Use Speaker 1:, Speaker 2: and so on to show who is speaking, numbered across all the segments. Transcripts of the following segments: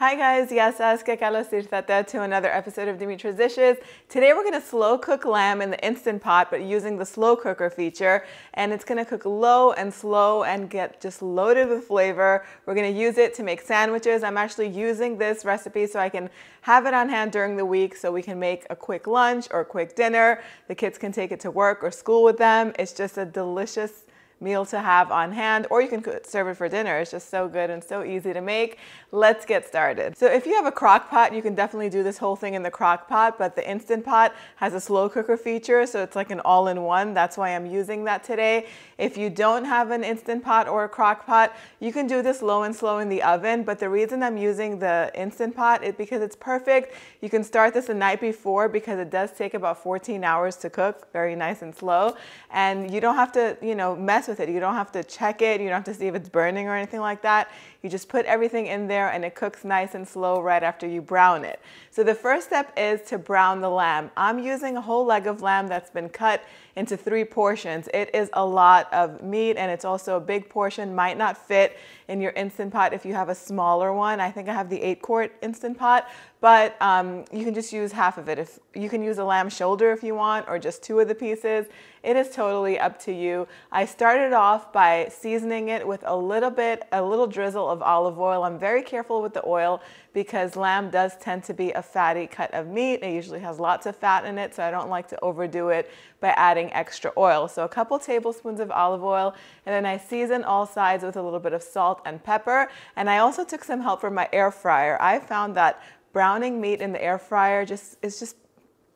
Speaker 1: Hi guys, yes, ask Carlos Irzata to another episode of Dimitra's Dishes. Today we're gonna slow cook lamb in the Instant Pot, but using the slow cooker feature. And it's gonna cook low and slow and get just loaded with flavor. We're gonna use it to make sandwiches. I'm actually using this recipe so I can have it on hand during the week so we can make a quick lunch or a quick dinner. The kids can take it to work or school with them. It's just a delicious meal to have on hand, or you can serve it for dinner. It's just so good and so easy to make. Let's get started. So if you have a crock pot, you can definitely do this whole thing in the crock pot, but the Instant Pot has a slow cooker feature, so it's like an all-in-one. That's why I'm using that today. If you don't have an Instant Pot or a crock pot, you can do this low and slow in the oven, but the reason I'm using the Instant Pot is because it's perfect. You can start this the night before because it does take about 14 hours to cook, very nice and slow, and you don't have to, you know, mess with it. You don't have to check it. You don't have to see if it's burning or anything like that. You just put everything in there and it cooks nice and slow right after you brown it. So the first step is to brown the lamb. I'm using a whole leg of lamb that's been cut into three portions. It is a lot of meat and it's also a big portion, might not fit in your Instant Pot if you have a smaller one. I think I have the eight quart Instant Pot, but um, you can just use half of it. If You can use a lamb shoulder if you want or just two of the pieces. It is totally up to you. I started off by seasoning it with a little bit, a little drizzle of olive oil. I'm very careful with the oil because lamb does tend to be a fatty cut of meat. It usually has lots of fat in it, so I don't like to overdo it by adding extra oil. So a couple tablespoons of olive oil, and then I season all sides with a little bit of salt and pepper. And I also took some help from my air fryer. I found that browning meat in the air fryer just is just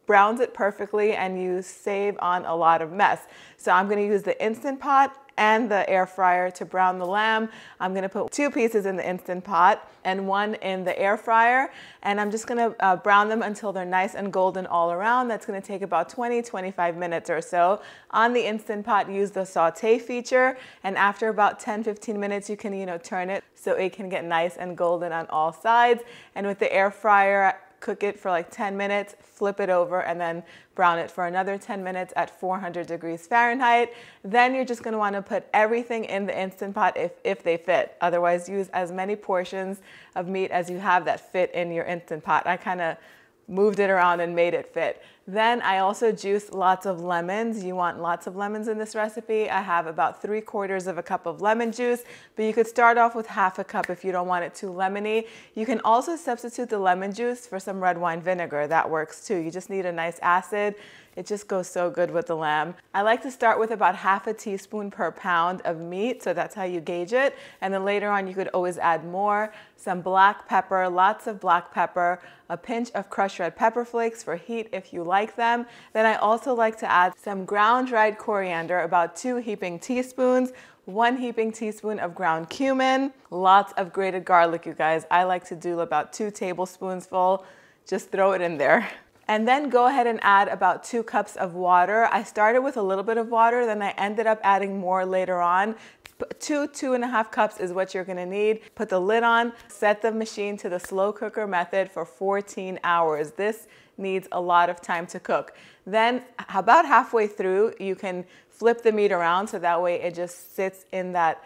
Speaker 1: browns it perfectly and you save on a lot of mess. So I'm gonna use the Instant Pot and the air fryer to brown the lamb. I'm gonna put two pieces in the Instant Pot and one in the air fryer. And I'm just gonna uh, brown them until they're nice and golden all around. That's gonna take about 20, 25 minutes or so. On the Instant Pot, use the saute feature. And after about 10, 15 minutes, you can, you know, turn it so it can get nice and golden on all sides. And with the air fryer, cook it for like 10 minutes, flip it over, and then brown it for another 10 minutes at 400 degrees Fahrenheit. Then you're just gonna wanna put everything in the Instant Pot if, if they fit. Otherwise, use as many portions of meat as you have that fit in your Instant Pot. I kinda moved it around and made it fit. Then I also juiced lots of lemons. You want lots of lemons in this recipe. I have about three quarters of a cup of lemon juice, but you could start off with half a cup if you don't want it too lemony. You can also substitute the lemon juice for some red wine vinegar. That works too. You just need a nice acid. It just goes so good with the lamb. I like to start with about half a teaspoon per pound of meat, so that's how you gauge it. And then later on, you could always add more. Some black pepper, lots of black pepper, a pinch of crushed red pepper flakes for heat if you like them. Then I also like to add some ground dried coriander, about two heaping teaspoons, one heaping teaspoon of ground cumin, lots of grated garlic, you guys. I like to do about two tablespoons full. Just throw it in there. And then go ahead and add about two cups of water. I started with a little bit of water, then I ended up adding more later on. Two, two and a half cups is what you're gonna need. Put the lid on, set the machine to the slow cooker method for 14 hours. This needs a lot of time to cook. Then about halfway through, you can flip the meat around so that way it just sits in that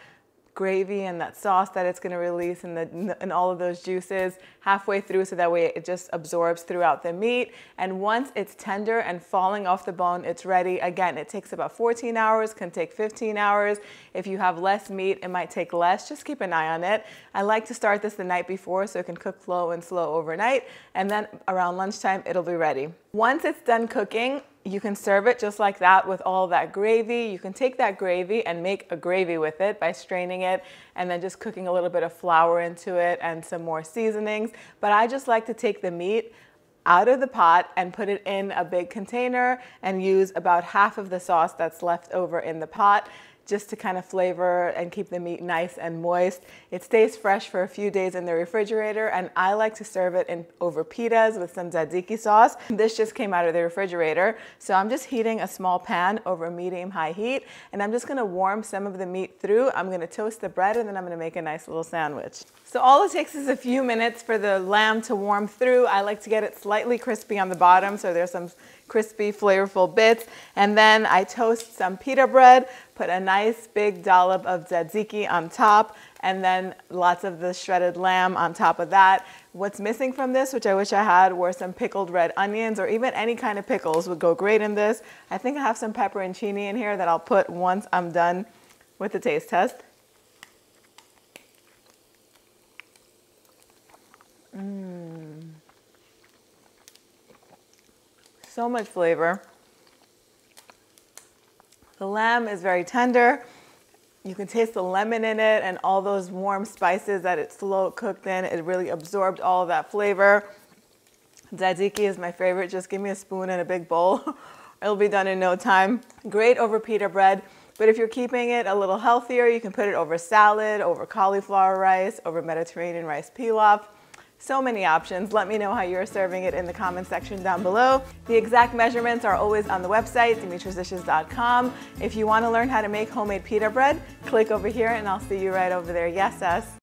Speaker 1: gravy and that sauce that it's going to release and, the, and all of those juices halfway through so that way it just absorbs throughout the meat. And once it's tender and falling off the bone, it's ready. Again, it takes about 14 hours, can take 15 hours. If you have less meat, it might take less. Just keep an eye on it. I like to start this the night before so it can cook slow and slow overnight. And then around lunchtime, it'll be ready. Once it's done cooking, you can serve it just like that with all that gravy. You can take that gravy and make a gravy with it by straining it and then just cooking a little bit of flour into it and some more seasonings. But I just like to take the meat out of the pot and put it in a big container and use about half of the sauce that's left over in the pot just to kind of flavor and keep the meat nice and moist. It stays fresh for a few days in the refrigerator and I like to serve it in over pitas with some tzatziki sauce. This just came out of the refrigerator. So I'm just heating a small pan over medium high heat and I'm just gonna warm some of the meat through. I'm gonna toast the bread and then I'm gonna make a nice little sandwich. So all it takes is a few minutes for the lamb to warm through. I like to get it slightly crispy on the bottom so there's some crispy, flavorful bits. And then I toast some pita bread, put a nice big dollop of tzatziki on top, and then lots of the shredded lamb on top of that. What's missing from this, which I wish I had, were some pickled red onions or even any kind of pickles would go great in this. I think I have some pepperoncini in here that I'll put once I'm done with the taste test. Mmm. So much flavor. The lamb is very tender. You can taste the lemon in it and all those warm spices that it's slow cooked in. It really absorbed all of that flavor. Tzatziki is my favorite. Just give me a spoon and a big bowl. It'll be done in no time. Great over pita bread. But if you're keeping it a little healthier, you can put it over salad, over cauliflower rice, over Mediterranean rice pilaf. So many options. Let me know how you're serving it in the comment section down below. The exact measurements are always on the website, dimitrasdishes.com. If you want to learn how to make homemade pita bread, click over here and I'll see you right over there. Yes, S.